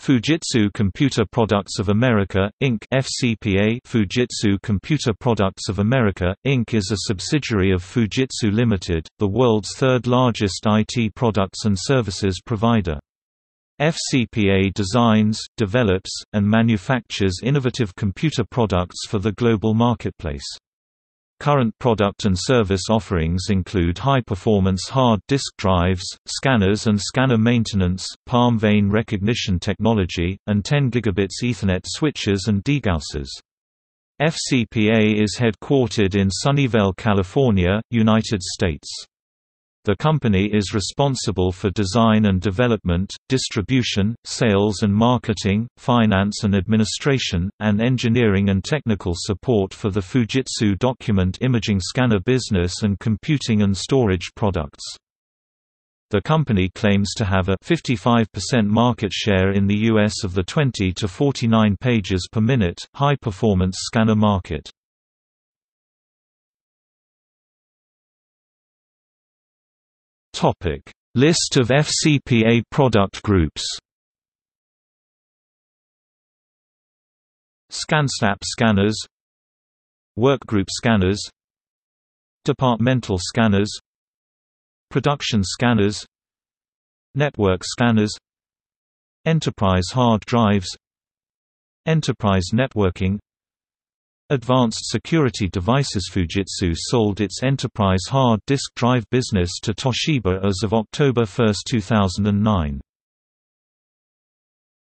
Fujitsu Computer Products of America, Inc. FCPA Fujitsu Computer Products of America, Inc. is a subsidiary of Fujitsu Limited, the world's third-largest IT products and services provider. FCPA designs, develops, and manufactures innovative computer products for the global marketplace. Current product and service offerings include high-performance hard disk drives, scanners and scanner maintenance, palm vein recognition technology, and 10 gigabits Ethernet switches and degaussers. FCPA is headquartered in Sunnyvale, California, United States. The company is responsible for design and development, distribution, sales and marketing, finance and administration, and engineering and technical support for the Fujitsu document imaging scanner business and computing and storage products. The company claims to have a 55% market share in the US of the 20 to 49 pages per minute high-performance scanner market. Topic: List of FCPA product groups. ScanSnap scanners, Workgroup scanners, Departmental scanners, Production scanners, Network scanners, Enterprise hard drives, Enterprise networking, Advanced Security Devices Fujitsu sold its enterprise hard disk drive business to Toshiba as of October 1, 2009.